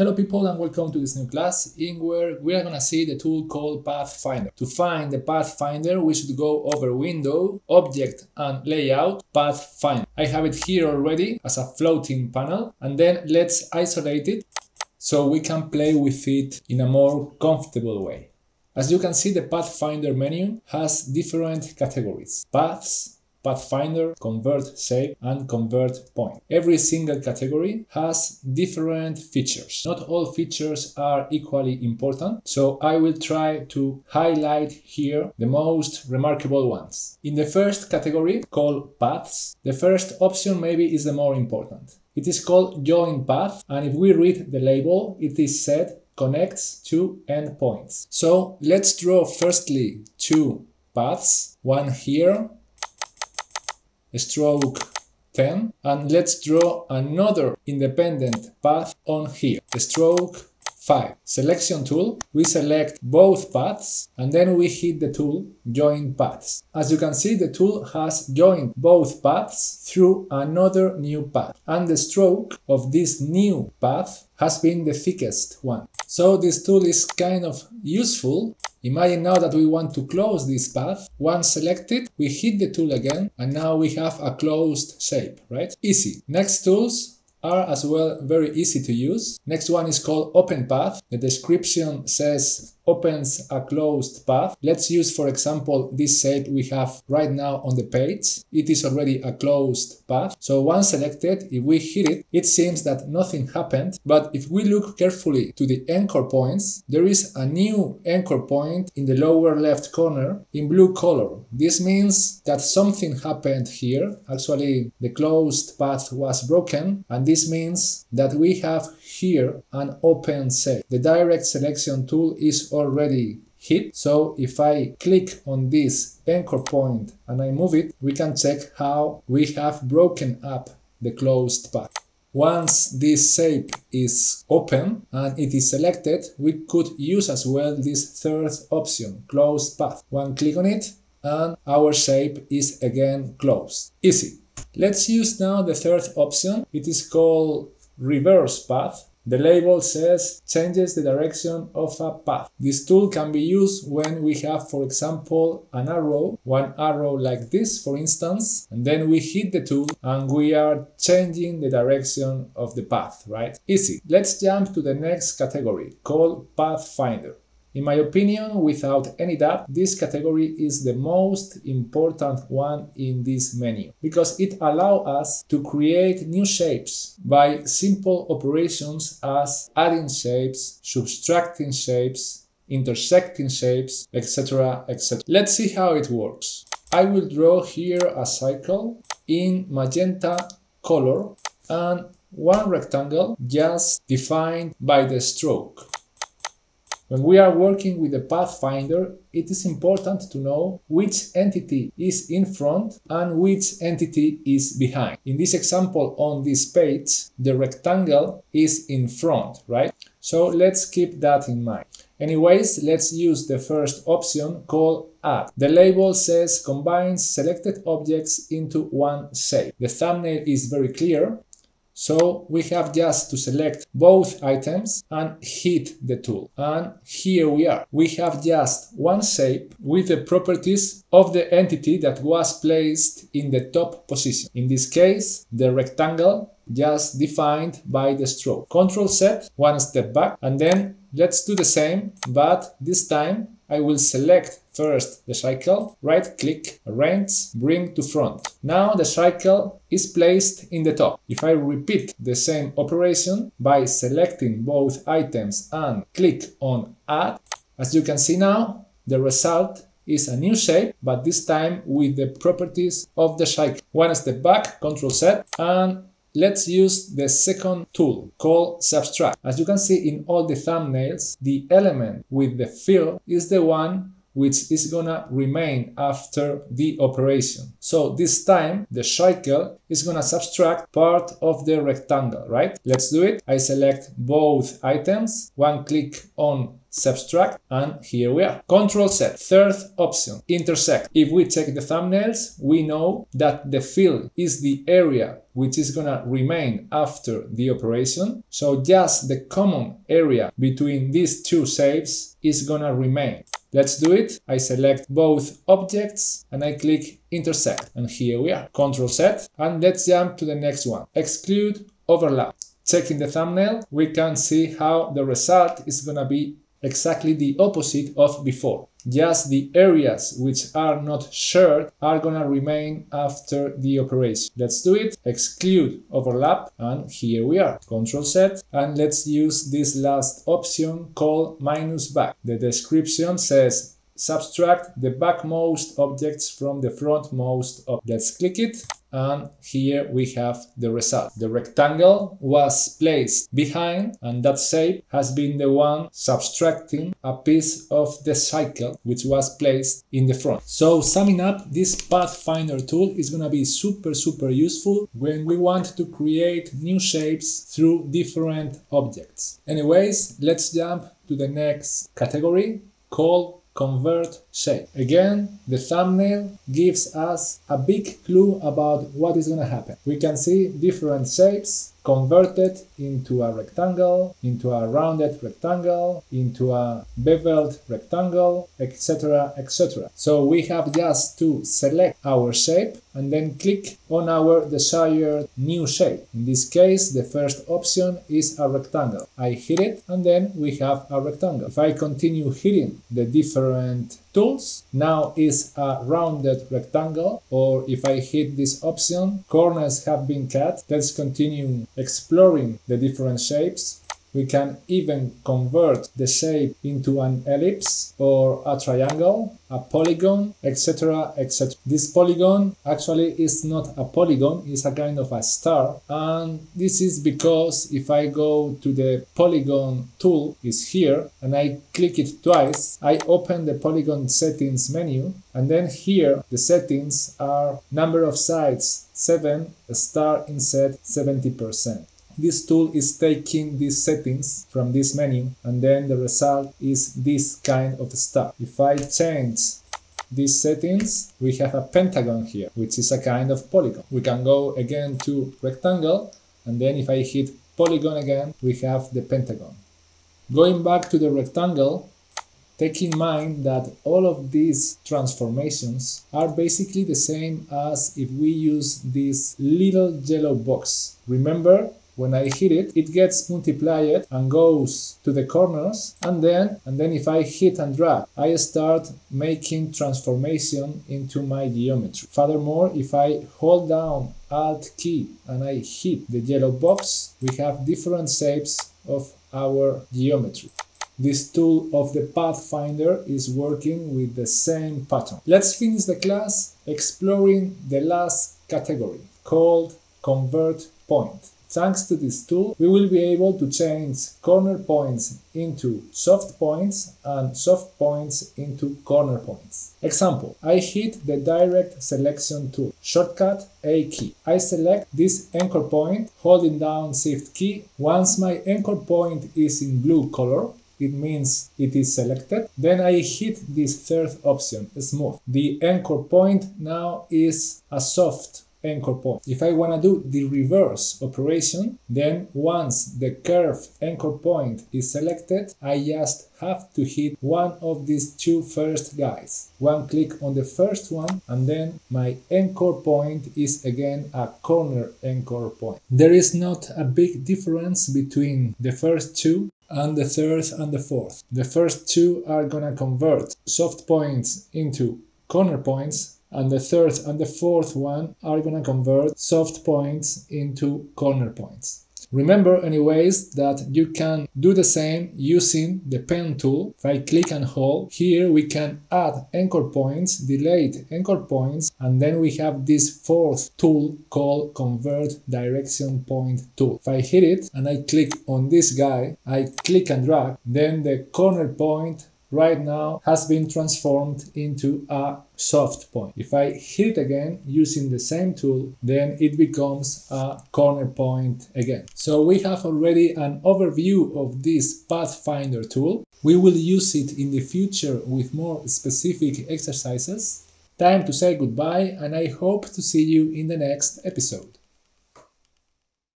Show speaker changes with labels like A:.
A: Hello people and welcome to this new class in where we are gonna see the tool called Pathfinder. To find the Pathfinder we should go over Window, Object and Layout, Pathfinder. I have it here already as a floating panel and then let's isolate it so we can play with it in a more comfortable way. As you can see the Pathfinder menu has different categories. Paths, Pathfinder, Convert Shape, and Convert Point. Every single category has different features. Not all features are equally important, so I will try to highlight here the most remarkable ones. In the first category, called Paths, the first option maybe is the more important. It is called Join Path, and if we read the label, it is said connects two endpoints. So let's draw firstly two paths, one here stroke 10 and let's draw another independent path on here, stroke 5. Selection tool, we select both paths and then we hit the tool Join Paths. As you can see, the tool has joined both paths through another new path and the stroke of this new path has been the thickest one. So this tool is kind of useful Imagine now that we want to close this path. Once selected, we hit the tool again and now we have a closed shape, right? Easy. Next tools are as well very easy to use. Next one is called Open Path. The description says opens a closed path. Let's use, for example, this shape we have right now on the page. It is already a closed path. So once selected, if we hit it, it seems that nothing happened. But if we look carefully to the anchor points, there is a new anchor point in the lower left corner in blue color. This means that something happened here. Actually, the closed path was broken. And this means that we have here an open shape. The direct selection tool is already hit. So if I click on this anchor point and I move it, we can check how we have broken up the closed path. Once this shape is open and it is selected, we could use as well this third option, closed path. One click on it and our shape is again closed. Easy. Let's use now the third option. It is called reverse path. The label says changes the direction of a path. This tool can be used when we have, for example, an arrow, one arrow like this, for instance, and then we hit the tool and we are changing the direction of the path, right? Easy. Let's jump to the next category called Pathfinder. In my opinion, without any doubt, this category is the most important one in this menu because it allows us to create new shapes by simple operations as adding shapes, subtracting shapes, intersecting shapes, etc. etc. Let's see how it works. I will draw here a cycle in magenta color and one rectangle just defined by the stroke. When we are working with the Pathfinder, it is important to know which entity is in front and which entity is behind. In this example on this page, the rectangle is in front, right? So let's keep that in mind. Anyways, let's use the first option called Add. The label says combines selected objects into one shape. The thumbnail is very clear. So we have just to select both items and hit the tool. And here we are. We have just one shape with the properties of the entity that was placed in the top position. In this case, the rectangle just defined by the stroke. Control Z, one step back, and then let's do the same, but this time I will select first the cycle, right click, arrange, bring to front. Now the cycle is placed in the top. If I repeat the same operation by selecting both items and click on add, as you can see now, the result is a new shape, but this time with the properties of the cycle. One step back, Control Z, and Let's use the second tool called Subtract. As you can see in all the thumbnails, the element with the fill is the one which is gonna remain after the operation. So this time the cycle is gonna subtract part of the rectangle, right? Let's do it. I select both items, one click on subtract and here we are. Control Z. Third option, intersect. If we check the thumbnails, we know that the fill is the area which is gonna remain after the operation. So just the common area between these two shapes is gonna remain. Let's do it. I select both objects and I click intersect and here we are. Control Z. and let's jump to the next one. Exclude overlap. Checking the thumbnail, we can see how the result is gonna be exactly the opposite of before. Just the areas which are not shared are gonna remain after the operation. Let's do it, exclude overlap, and here we are. Control Z, and let's use this last option called minus back. The description says subtract the backmost objects from the frontmost. Let's click it and here we have the result. The rectangle was placed behind and that shape has been the one subtracting a piece of the cycle which was placed in the front. So summing up, this Pathfinder tool is gonna be super super useful when we want to create new shapes through different objects. Anyways, let's jump to the next category called convert shape. Again, the thumbnail gives us a big clue about what is going to happen. We can see different shapes converted into a rectangle, into a rounded rectangle, into a beveled rectangle, etc, etc. So we have just to select our shape and then click on our desired new shape. In this case, the first option is a rectangle. I hit it and then we have a rectangle. If I continue hitting the different tools, now is a rounded rectangle or if I hit this option, corners have been cut. Let's continue exploring the different shapes we can even convert the shape into an ellipse or a triangle, a polygon, etc. etc. This polygon actually is not a polygon, it's a kind of a star. And this is because if I go to the polygon tool, is here, and I click it twice, I open the polygon settings menu, and then here the settings are number of sides 7, star inset 70% this tool is taking these settings from this menu and then the result is this kind of stuff. If I change these settings, we have a pentagon here, which is a kind of polygon. We can go again to rectangle and then if I hit polygon again, we have the pentagon. Going back to the rectangle, take in mind that all of these transformations are basically the same as if we use this little yellow box. Remember when I hit it, it gets multiplied and goes to the corners and then, and then if I hit and drag, I start making transformation into my geometry. Furthermore, if I hold down Alt key and I hit the yellow box, we have different shapes of our geometry. This tool of the Pathfinder is working with the same pattern. Let's finish the class exploring the last category called Convert Point. Thanks to this tool, we will be able to change corner points into soft points and soft points into corner points. Example, I hit the direct selection tool, shortcut A key. I select this anchor point holding down shift key. Once my anchor point is in blue color, it means it is selected. Then I hit this third option, smooth. The anchor point now is a soft anchor point. If I want to do the reverse operation, then once the curve anchor point is selected, I just have to hit one of these two first guys. One click on the first one and then my anchor point is again a corner anchor point. There is not a big difference between the first two and the third and the fourth. The first two are gonna convert soft points into corner points and the third and the fourth one are gonna convert soft points into corner points. Remember anyways that you can do the same using the pen tool. If I click and hold, here we can add anchor points, delete anchor points, and then we have this fourth tool called convert direction point tool. If I hit it and I click on this guy, I click and drag, then the corner point right now has been transformed into a soft point. If I hit again using the same tool, then it becomes a corner point again. So we have already an overview of this Pathfinder tool. We will use it in the future with more specific exercises. Time to say goodbye and I hope to see you in the next episode.